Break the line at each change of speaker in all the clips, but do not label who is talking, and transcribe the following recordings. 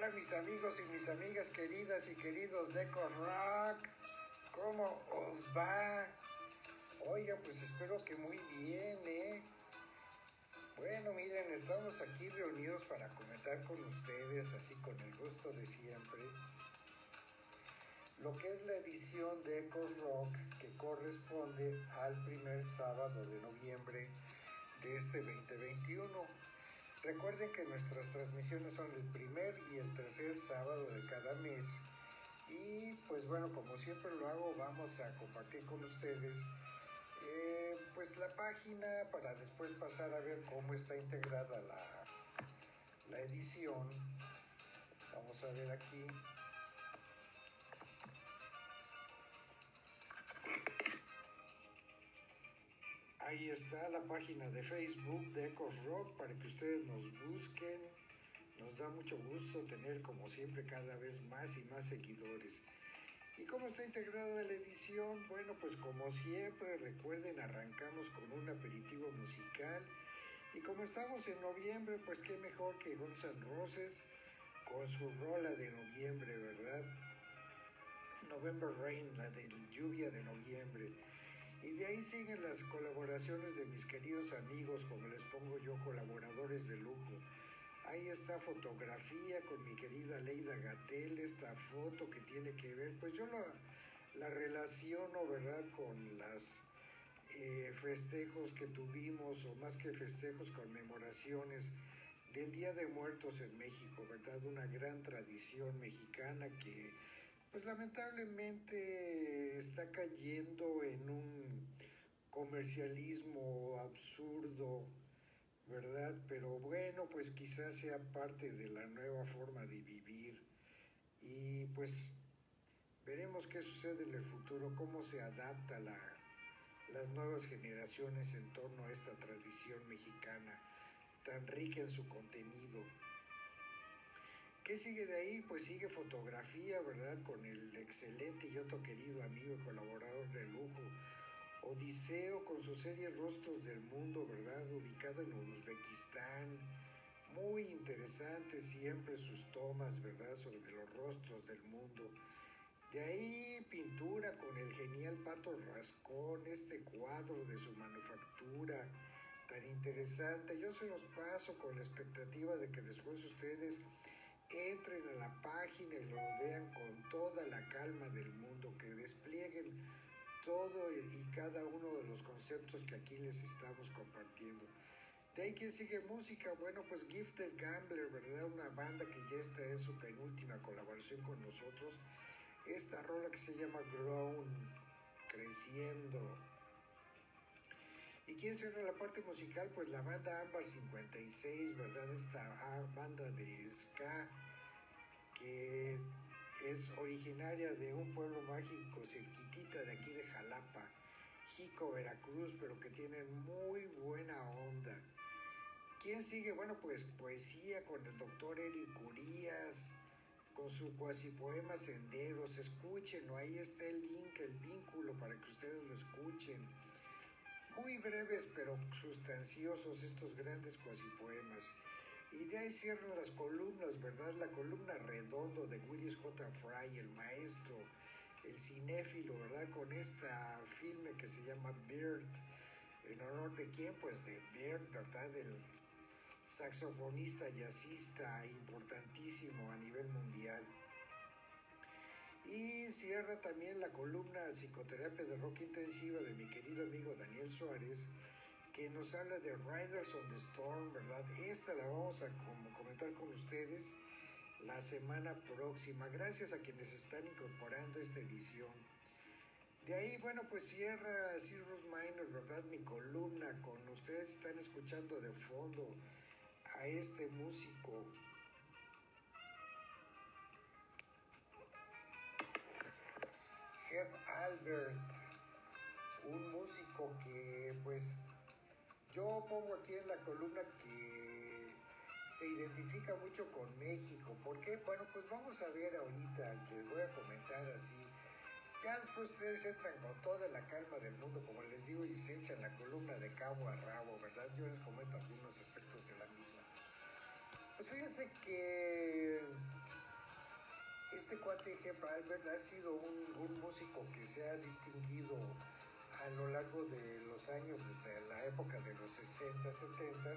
Hola mis amigos y mis amigas queridas y queridos de Rock, ¿cómo os va? Oiga, pues espero que muy bien, ¿eh? Bueno, miren, estamos aquí reunidos para comentar con ustedes, así con el gusto de siempre, lo que es la edición de Eco Rock que corresponde al primer sábado de noviembre de este 2021. Recuerden que nuestras transmisiones son el primer y el tercer sábado de cada mes. Y pues bueno, como siempre lo hago, vamos a compartir con ustedes eh, pues la página para después pasar a ver cómo está integrada la, la edición. Vamos a ver aquí. Ahí está la página de Facebook de Ecos Rock para que ustedes nos busquen. Nos da mucho gusto tener como siempre cada vez más y más seguidores. ¿Y cómo está integrada la edición? Bueno, pues como siempre, recuerden, arrancamos con un aperitivo musical. Y como estamos en noviembre, pues qué mejor que Guns N' Roses con su rola de noviembre, ¿verdad? November Rain, la de lluvia de noviembre. Y de ahí siguen las colaboraciones de mis queridos amigos, como les pongo yo, colaboradores de lujo. Ahí está fotografía con mi querida Leida Gatel, esta foto que tiene que ver, pues yo la, la relaciono, ¿verdad?, con las eh, festejos que tuvimos, o más que festejos, conmemoraciones del Día de Muertos en México, ¿verdad? Una gran tradición mexicana que pues lamentablemente está cayendo en un comercialismo absurdo, ¿verdad? Pero bueno, pues quizás sea parte de la nueva forma de vivir y pues veremos qué sucede en el futuro, cómo se adapta la, las nuevas generaciones en torno a esta tradición mexicana tan rica en su contenido. ¿Qué sigue de ahí? Pues sigue fotografía, ¿verdad? Con el excelente y otro querido amigo y colaborador de lujo, Odiseo, con su serie Rostros del Mundo, ¿verdad? Ubicado en Uzbekistán. Muy interesante siempre sus tomas, ¿verdad? Sobre los rostros del mundo. De ahí pintura con el genial Pato Rascón, este cuadro de su manufactura tan interesante. Yo se los paso con la expectativa de que después ustedes entren a la página y lo vean con toda la calma del mundo, que desplieguen todo y cada uno de los conceptos que aquí les estamos compartiendo. De ahí que sigue música, bueno pues Gifted Gambler, ¿verdad? Una banda que ya está en su penúltima colaboración con nosotros. Esta rola que se llama Grown, creciendo. ¿Y quién será la parte musical? Pues la banda Ámbar 56, ¿verdad? Esta banda de ska que es originaria de un pueblo mágico cerquitita de aquí de Jalapa, Jico, Veracruz, pero que tienen muy buena onda. ¿Quién sigue? Bueno, pues poesía con el doctor Eric Curías, con su cuasi poema Senderos. Escúchenlo, ahí está el link, el vínculo para que ustedes lo escuchen. Muy breves pero sustanciosos estos grandes cuasi poemas. Y de ahí cierran las columnas, ¿verdad? La columna redondo de Willis J. Fry, el maestro, el cinéfilo, ¿verdad? Con esta filme que se llama Bird. ¿En honor de quién? Pues de Bird, ¿verdad? Del saxofonista jazzista importantísimo a nivel mundial. Y cierra también la columna Psicoterapia de Rock Intensiva de mi querido amigo Daniel Suárez, que nos habla de Riders on the Storm, ¿verdad? Esta la vamos a comentar con ustedes la semana próxima, gracias a quienes están incorporando esta edición. De ahí, bueno, pues cierra Cirrus Minor, ¿verdad? Mi columna con ustedes están escuchando de fondo a este músico Albert, un músico que pues yo pongo aquí en la columna que se identifica mucho con México. ¿Por qué? Bueno, pues vamos a ver ahorita, que voy a comentar así. Ya después ustedes entran con toda la calma del mundo, como les digo, y se echan la columna de cabo a rabo, ¿verdad? Yo les comento algunos aspectos de la misma. Pues fíjense que Este cuate Jeff Albert ha sido un, músico que se ha distinguido a lo largo de los años, desde la época de los 60, 70,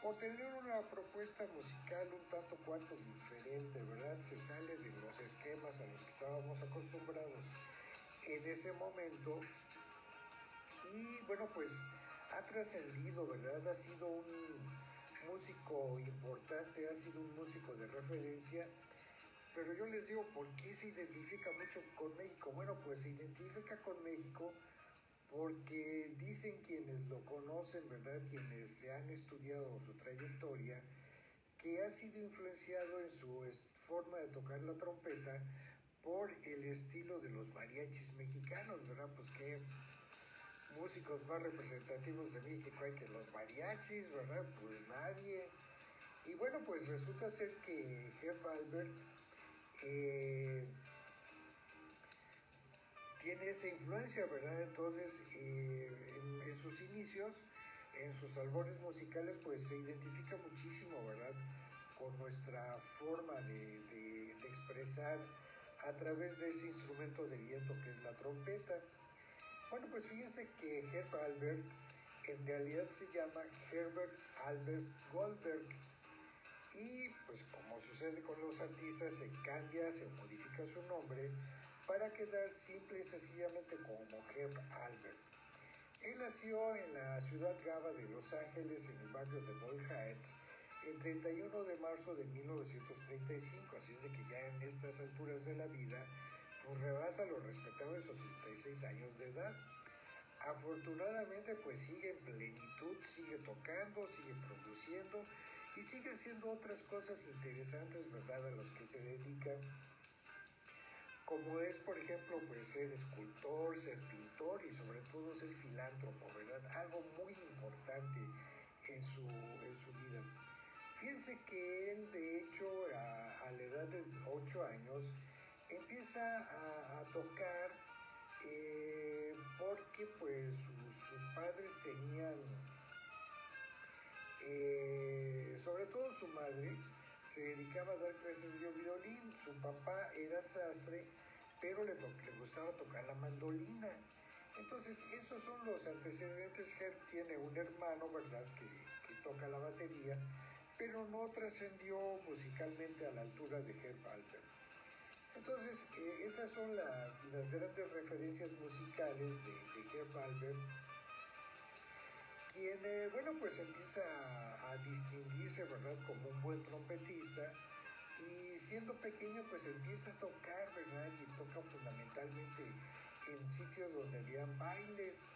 por tener una propuesta musical un tanto cuanto diferente, ¿verdad? Se sale de los esquemas a los que estábamos acostumbrados en ese momento y bueno, pues ha trascendido, ¿verdad? Ha sido un músico importante, ha sido un músico de referencia, pero yo les digo, ¿por qué se identifica mucho con México? Bueno, pues se identifica con México porque dicen quienes lo conocen, ¿verdad? Quienes se han estudiado su trayectoria, que ha sido influenciado en su forma de tocar la trompeta por el estilo de los mariachis mexicanos, ¿verdad? Pues que músicos más representativos de México hay que los mariachis, ¿verdad? Pues nadie. Y bueno, pues resulta ser que Herb Albert eh, tiene esa influencia, ¿verdad? Entonces, eh, en, sus inicios, en sus albores musicales, pues se identifica muchísimo, ¿verdad? Con nuestra forma de, de, expresar a través de ese instrumento de viento que es la trompeta. Bueno, pues fíjense que Herb Albert en realidad se llama Herbert Albert Goldberg. Y pues como sucede con los artistas, se cambia, se modifica su nombre para quedar simple y sencillamente como Herb Albert. Él nació en la ciudad Gaba de Los Ángeles, en el barrio de Boyle Heights, el 31 de marzo de 1935, así es de que ya en estas alturas de la vida pues rebasa los respetables 86 años de edad. Afortunadamente pues sigue en plenitud, sigue tocando, sigue produciendo y sigue haciendo otras cosas interesantes, ¿verdad? A los que se dedica, como es por ejemplo pues ser escultor, ser pintor y sobre todo ser filántropo, ¿verdad? Algo muy importante en su, en su vida. Fíjense que él de hecho a, la edad de 8 años, empieza a, tocar eh, porque pues sus, padres tenían, eh, sobre todo su madre, se dedicaba a dar clases de violín, su papá era sastre, pero le, le gustaba tocar la mandolina. Entonces, esos son los antecedentes. Herb tiene un hermano, ¿verdad?, que, que toca la batería, pero no trascendió musicalmente a la altura de Herb Albert. Entonces, eh, esas son las, las, grandes referencias musicales de, de Herb Albert, quien, eh, bueno, pues empieza a, distinguirse, ¿verdad?, como un buen trompetista, y siendo pequeño, pues empieza a tocar, ¿verdad?, y toca fundamentalmente en sitios donde habían bailes,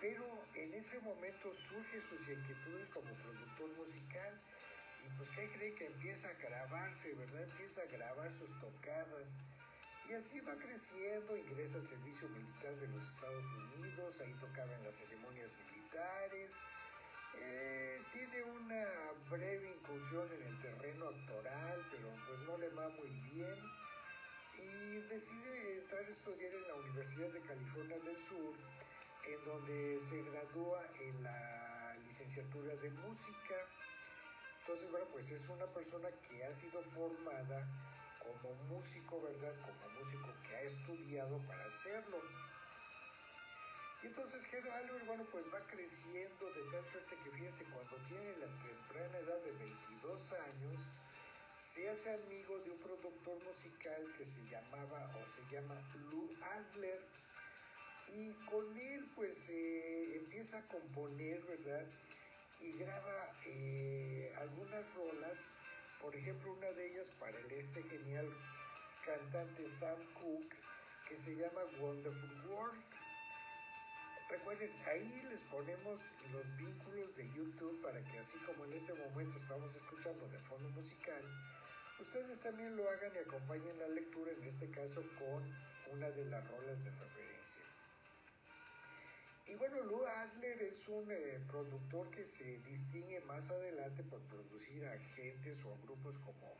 pero en ese momento surgen sus inquietudes como productor musical, pues ¿qué cree que empieza a grabarse, verdad? Empieza a grabar sus tocadas. Y así va creciendo, ingresa al servicio militar de los Estados Unidos, ahí tocaba en las ceremonias militares. Eh, tiene una breve incursión en el terreno actoral, pero pues no le va muy bien. Y decide entrar a estudiar en la Universidad de California del Sur, en donde se gradúa en la licenciatura de música entonces, bueno, pues es una persona que ha sido formada como músico, ¿verdad? Como músico que ha estudiado para hacerlo. Y entonces Albert, bueno, pues va creciendo de tal suerte que fíjense, cuando tiene la temprana edad de 22 años, se hace amigo de un productor musical que se llamaba o se llama Lou Adler. Y con él pues eh, empieza a componer, ¿verdad? y graba eh, algunas rolas, por ejemplo una de ellas para el este genial cantante Sam Cooke que se llama Wonderful World. Recuerden, ahí les ponemos los vínculos de YouTube para que así como en este momento estamos escuchando de fondo musical, ustedes también lo hagan y acompañen la lectura, en este caso con una de las rolas de referencia. Y bueno, Lou Adler es un eh, productor que se distingue más adelante por producir a agentes o a grupos como,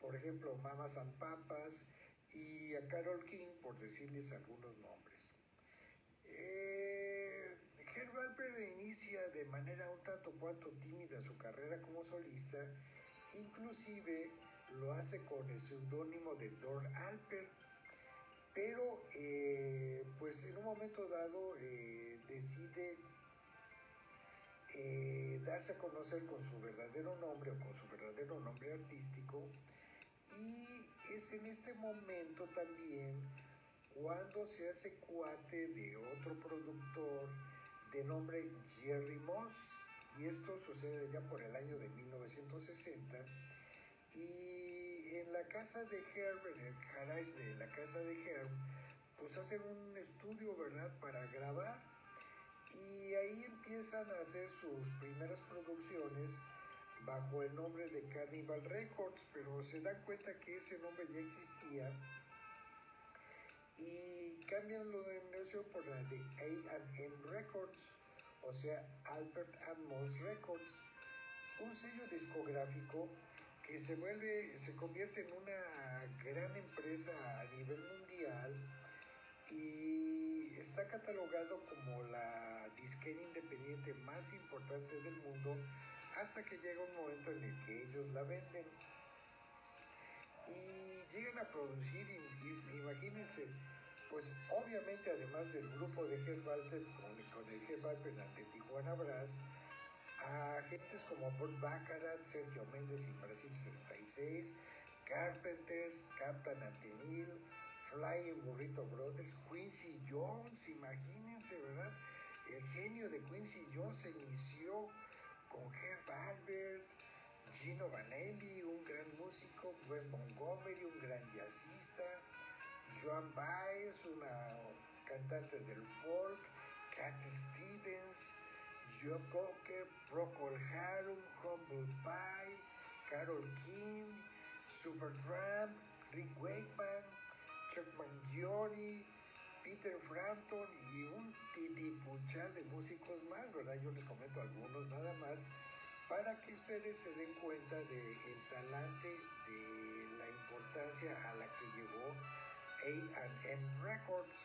por ejemplo, Mamas and Papas y a Carol King, por decirles algunos nombres. Eh, Herb Alpert inicia de manera un tanto cuanto tímida su carrera como solista, inclusive lo hace con el seudónimo de Dor Alper, pero eh, pues en un momento dado eh, decide eh, darse a conocer con su verdadero nombre o con su verdadero nombre artístico y es en este momento también cuando se hace cuate de otro productor de nombre Jerry Moss y esto sucede ya por el año de 1960 y en la casa de Herb, en el garage de la casa de Herb, pues hacen un estudio, ¿verdad?, para grabar y ahí empiezan a hacer sus primeras producciones bajo el nombre de Carnival Records, pero se dan cuenta que ese nombre ya existía y cambian la denominación por la de A&M Records, o sea, Albert and Moss Records, un sello discográfico que se vuelve, se convierte en una gran empresa a nivel mundial y está catalogado como la disquera independiente más importante del mundo hasta que llega un momento en el que ellos la venden. Y llegan a producir, imagínense, pues obviamente además del grupo de Walter con, con el Walter de Tijuana Brass, a agentes como Paul Baccarat, Sergio Méndez y Brasil 66, Carpenters, Captain Antenil, Flying Burrito Brothers, Quincy Jones, imagínense, ¿verdad? El genio de Quincy Jones se inició con Herb Albert, Gino Vanelli, un gran músico, Wes Montgomery, un gran jazzista, Joan Baez, una cantante del folk, Cat Stevens, Joe Cocker, Procol Harum, Humble Pie, Carol King, Supertramp, Rick Wakeman, Chuck Mangione, Peter Frampton y un titipuchal de músicos más, ¿verdad? Yo les comento algunos nada más para que ustedes se den cuenta del talante, de la importancia a la que llegó AM Records.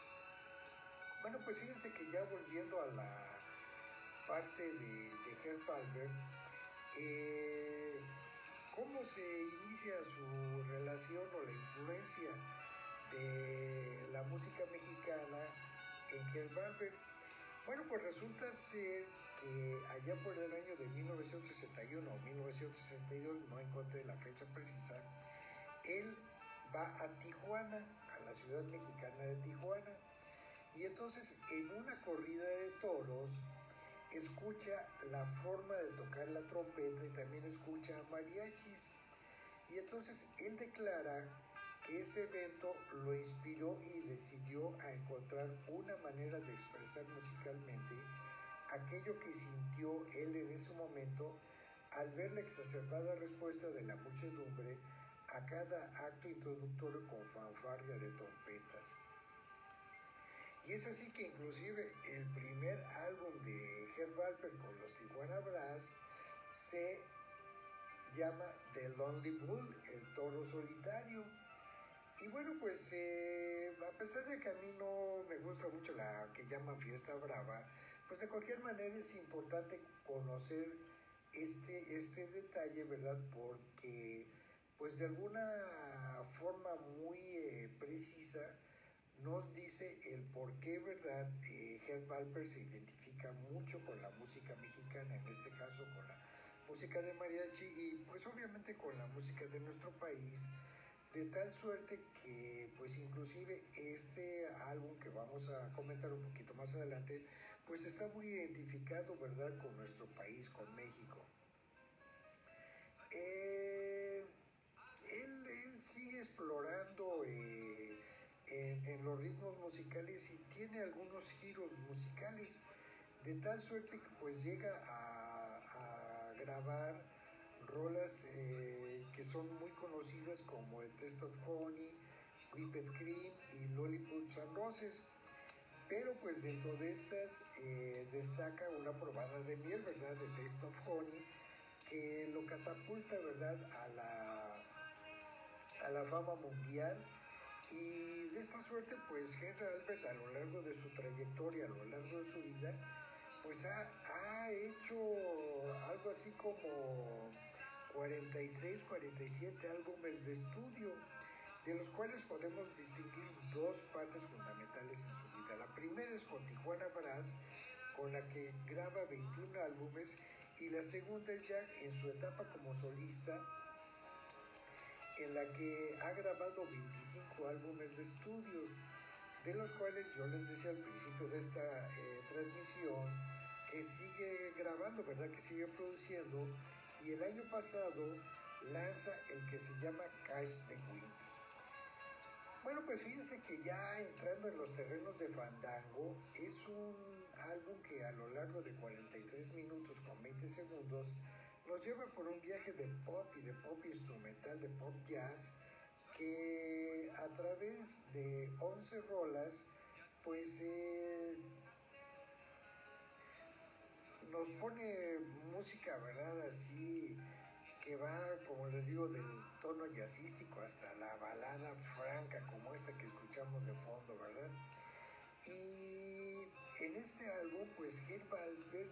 Bueno, pues fíjense que ya volviendo a la parte de, de Herb eh, ¿cómo se inicia su relación o la influencia de la música mexicana en Herb Albert? Bueno, pues resulta ser que allá por el año de 1961 o 1962, no encontré la fecha precisa, él va a Tijuana, a la ciudad mexicana de Tijuana, y entonces en una corrida de toros escucha la forma de tocar la trompeta y también escucha mariachis. Y entonces él declara que ese evento lo inspiró y decidió a encontrar una manera de expresar musicalmente aquello que sintió él en ese momento al ver la exacerbada respuesta de la muchedumbre a cada acto introductorio con fanfarria de trompetas. Y es así que inclusive el primer álbum de Herb Alpert con los Tijuana Brass se llama The Lonely Bull, el toro solitario. Y bueno, pues eh, a pesar de que a mí no me gusta mucho la que llaman fiesta brava, pues de cualquier manera es importante conocer este, este detalle, ¿verdad? Porque pues de alguna forma muy eh, precisa nos dice el por qué, ¿verdad? Eh, Herb Alpert se identifica mucho con la música mexicana, en este caso con la música de mariachi y pues obviamente con la música de nuestro país, de tal suerte que pues inclusive este álbum que vamos a comentar un poquito más adelante, pues está muy identificado, ¿verdad?, con nuestro país, con México. Eh, él, él, sigue explorando... Eh, en, los ritmos musicales y tiene algunos giros musicales, de tal suerte que pues llega a, a grabar rolas eh, que son muy conocidas como The Test of Honey, Whipped Cream y Lollipops and Roses. Pero pues dentro de estas eh, destaca una probada de miel, ¿verdad? De Taste of Honey, que lo catapulta, ¿verdad? A la, a la fama mundial y de esta suerte, pues Henry Albert a lo largo de su trayectoria, a lo largo de su vida, pues ha, hecho algo así como 46, 47 álbumes de estudio, de los cuales podemos distinguir dos partes fundamentales en su vida. La primera es con Tijuana Brass, con la que graba 21 álbumes, y la segunda es ya en su etapa como solista, en la que ha grabado 25 álbumes de estudio, de los cuales yo les decía al principio de esta eh, transmisión que sigue grabando, ¿verdad? Que sigue produciendo y el año pasado lanza el que se llama Catch the Wind. Bueno, pues fíjense que ya entrando en los terrenos de Fandango, es un álbum que a lo largo de 43 minutos con 20 segundos nos lleva por un viaje de pop y de pop instrumental, de pop jazz, que a través de 11 rolas, pues eh, nos pone música, ¿verdad? Así que va, como les digo, del tono jazzístico hasta la balada franca como esta que escuchamos de fondo, ¿verdad? Y en este álbum, pues Herb Albert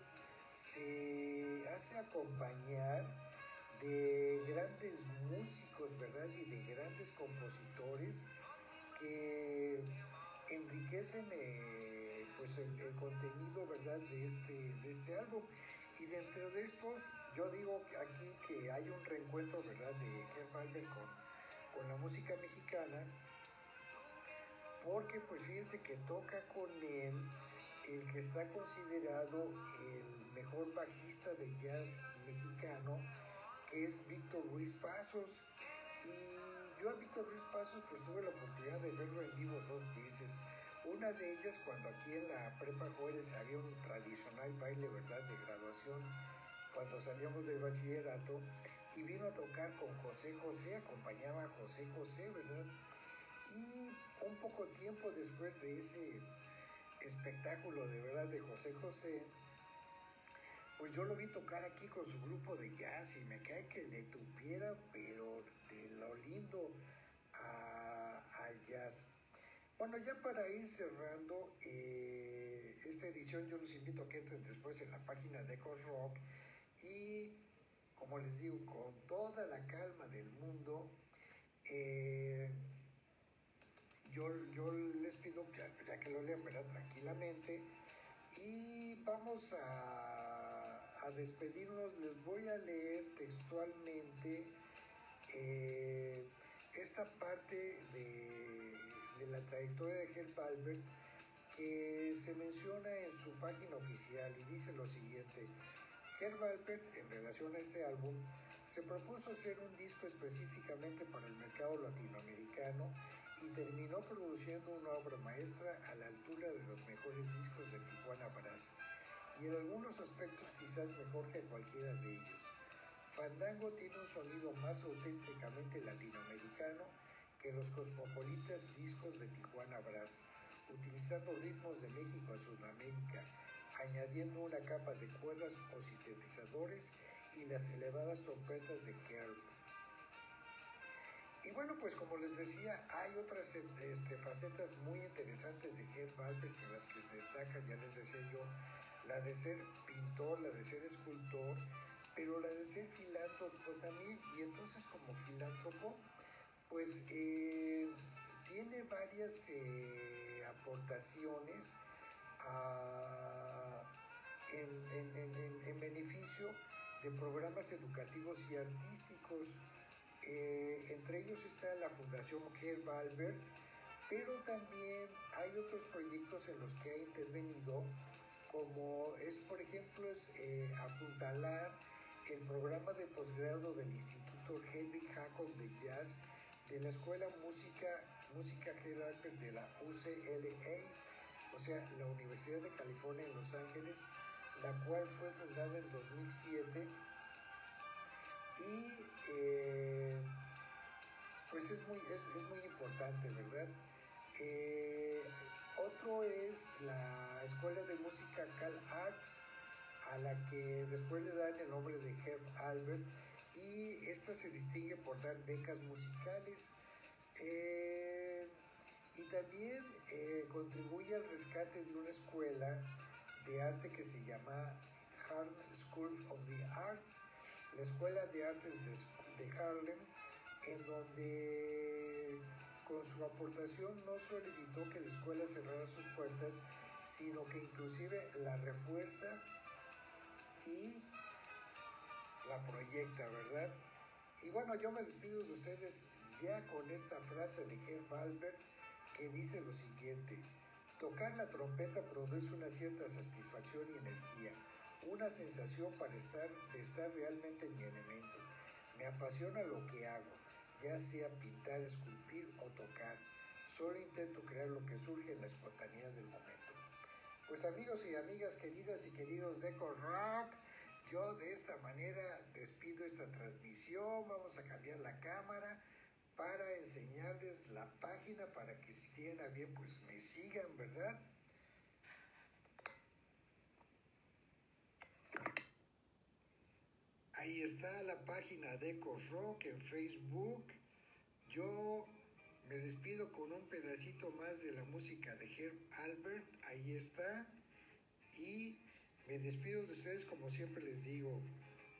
se hace acompañar de grandes músicos, ¿verdad? Y de grandes compositores que enriquecen eh, pues el, contenido, ¿verdad? De este, de este álbum. Y dentro de estos, yo digo aquí que hay un reencuentro, ¿verdad? De Herb con, con la música mexicana, porque pues fíjense que toca con él el que está considerado el mejor bajista de jazz mexicano, es Víctor Ruiz Pasos. Y yo a Víctor Ruiz Pasos pues tuve la oportunidad de verlo en vivo dos veces. Una de ellas cuando aquí en la Prepa Juárez había un tradicional baile, ¿verdad?, de graduación, cuando salíamos del bachillerato, y vino a tocar con José José, acompañaba a José José, ¿verdad? Y un poco tiempo después de ese espectáculo de verdad de José José, pues yo lo vi tocar aquí con su grupo de jazz y me cae que le tupiera, pero de lo lindo. Bueno, ya para ir cerrando eh, esta edición, yo los invito a que entren después en la página de Ecos Rock y, como les digo, con toda la calma del mundo, eh, yo, les pido ya, que lo lean ¿verdad? tranquilamente y vamos a a despedirnos les voy a leer textualmente eh, esta parte de, la trayectoria de Herb Albert que se menciona en su página oficial y dice lo siguiente. Herb Albert, en relación a este álbum, se propuso hacer un disco específicamente para el mercado latinoamericano y terminó produciendo una obra maestra a la altura de los mejores discos de Tijuana Brass y en algunos aspectos quizás mejor que cualquiera de ellos. Fandango tiene un sonido más auténticamente latinoamericano que los cosmopolitas discos de Tijuana Brass, utilizando ritmos de México a Sudamérica, añadiendo una capa de cuerdas o sintetizadores y las elevadas trompetas de Herb. Y bueno, pues como les decía, hay otras este, facetas muy interesantes de Herb Albert en las que destaca, ya les decía yo, la de ser pintor, la de ser escultor, pero la de ser filántropo también. Y entonces como filántropo, pues eh, tiene varias eh, aportaciones en, beneficio de programas educativos y artísticos. Eh, entre ellos está la Fundación Herb Albert, pero también hay otros proyectos en los que ha intervenido como es, por ejemplo, es apuntalar el programa de posgrado del Instituto Henry Jacob de Jazz de la Escuela Música, Música General de la UCLA, o sea, la Universidad de California en Los Ángeles, la cual fue fundada en 2007 y eh, pues es muy, es, muy importante, ¿verdad? Eh, otro es la Escuela de Música Cal Arts, a la que después le dan el nombre de Herb Albert, y esta se distingue por dar becas musicales. Eh, y también eh, contribuye al rescate de una escuela de arte que se llama Harm School of the Arts la Escuela de Artes de Harlem, en donde con su aportación no solo evitó que la escuela cerrara sus puertas, sino que inclusive la refuerza y la proyecta, ¿verdad? Y bueno, yo me despido de ustedes ya con esta frase de Herb Albert que dice lo siguiente, tocar la trompeta produce una cierta satisfacción y energía, una sensación para estar, de estar realmente en mi elemento. Me apasiona lo que hago, ya sea pintar, esculpir o tocar. Solo intento crear lo que surge en la espontaneidad del momento. Pues amigos y amigas queridas y queridos de Rock, yo de esta manera despido esta transmisión, vamos a cambiar la cámara para enseñarles la página para que si tienen a bien pues me sigan, ¿verdad? Ahí está la página de Rock en Facebook. Yo me despido con un pedacito más de la música de Herb Albert. Ahí está. Y me despido de ustedes como siempre les digo.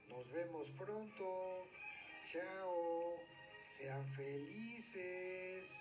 Nos vemos pronto. Chao. Sean felices.